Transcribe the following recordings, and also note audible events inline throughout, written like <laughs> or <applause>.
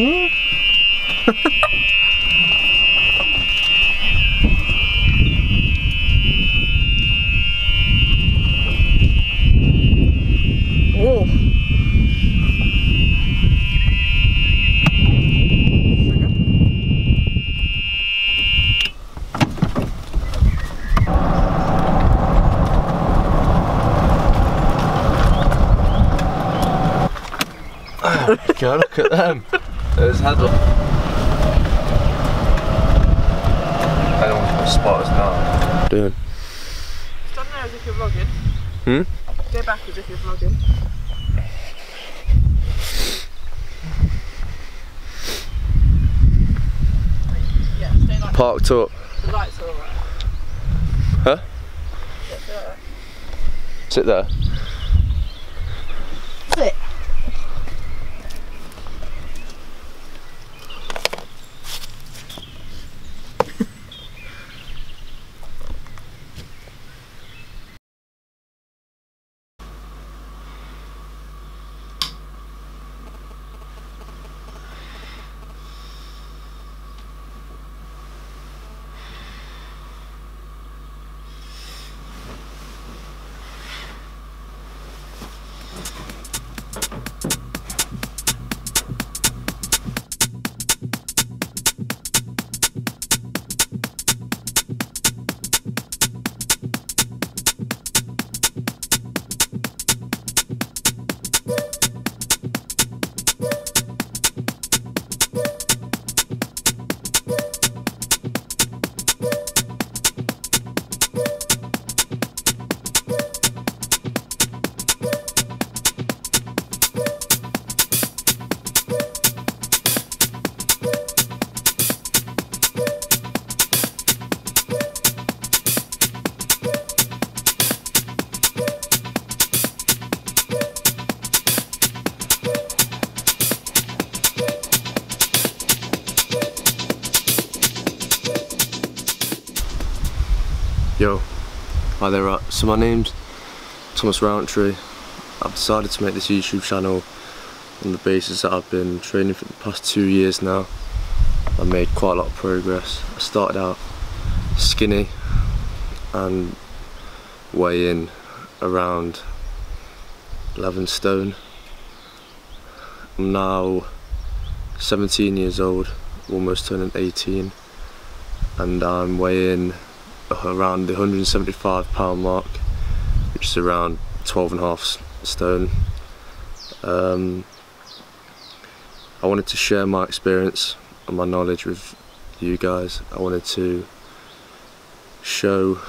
Hmm? <laughs> Whoa. <laughs> Go look at them. There's Hadley. I don't want to spot us now. Doing. Stand there as if you're vlogging. Hmm? Go back as if you're vlogging. Yeah, stay like Parked up. the lights are alright. Huh? Yeah, stay. Sit there. Yo, hi there. Right. So my name's Thomas Rowntree. I've decided to make this YouTube channel on the basis that I've been training for the past two years now. I've made quite a lot of progress. I started out skinny and weigh in around 11 stone. I'm now 17 years old, almost turning 18, and I'm weighing around the 175 pound mark, which is around 12 and a half stone. Um, I wanted to share my experience and my knowledge with you guys. I wanted to show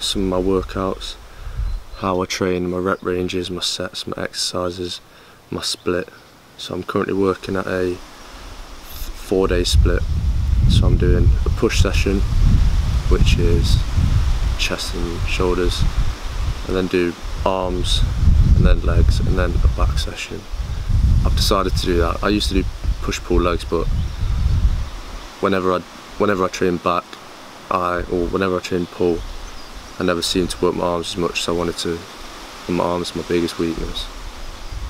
some of my workouts, how I train, my rep ranges, my sets, my exercises, my split. So I'm currently working at a four day split. So So I'm doing a push session, which is chest and shoulders, and then do arms, and then legs, and then a back session. I've decided to do that. I used to do push pull legs, but whenever I whenever I train back, I or whenever I train pull, I never seem to work my arms as much. So I wanted to. and My arms my biggest weakness.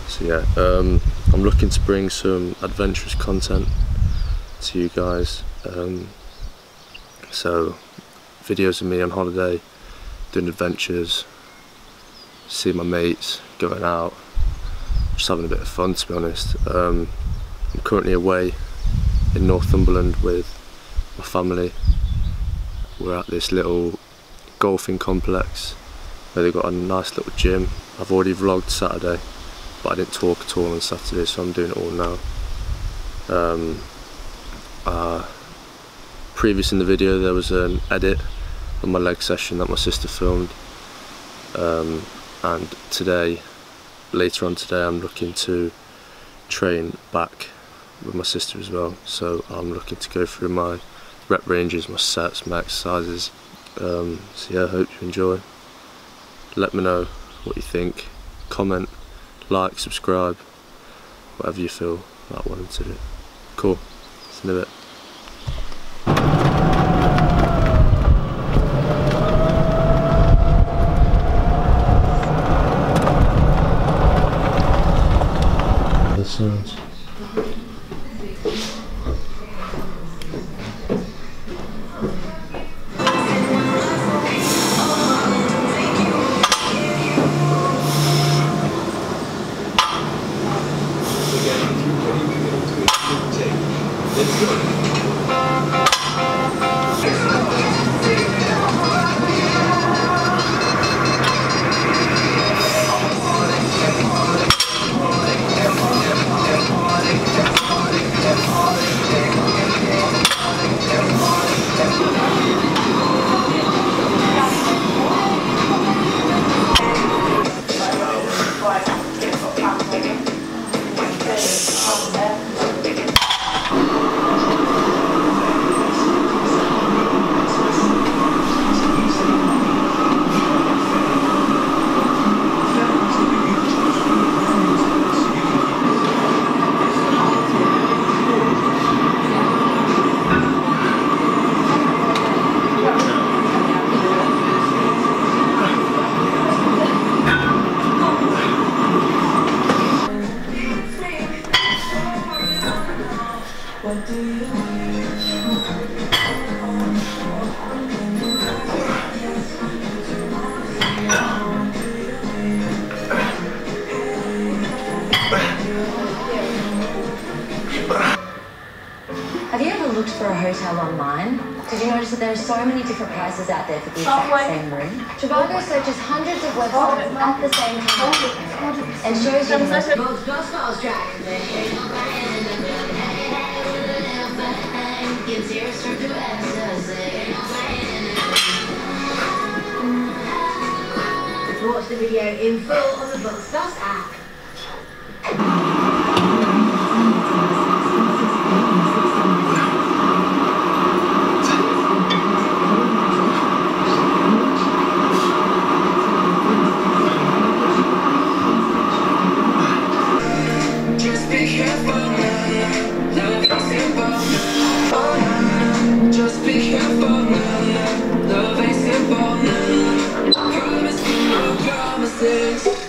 So yeah, um, I'm looking to bring some adventurous content to you guys. Um, so videos of me on holiday, doing adventures, seeing my mates, going out, just having a bit of fun to be honest. Um, I'm currently away in Northumberland with my family. We're at this little golfing complex where they've got a nice little gym. I've already vlogged Saturday, but I didn't talk at all on Saturday, so I'm doing it all now. Um, uh, previous in the video, there was an edit of my leg session that my sister filmed, um, and today, later on today, I'm looking to train back with my sister as well. So I'm looking to go through my rep ranges, my sets, my exercises. Um, so yeah, I hope you enjoy. Let me know what you think. Comment, like, subscribe, whatever you feel like wanting to do. Cool. See you in a bit. Have online? Did you notice that there are so many different prices out there for the exact same room? Trivago searches hundreds of websites at the same time and shows you the most Watch the video in full on the Boxcast app. faces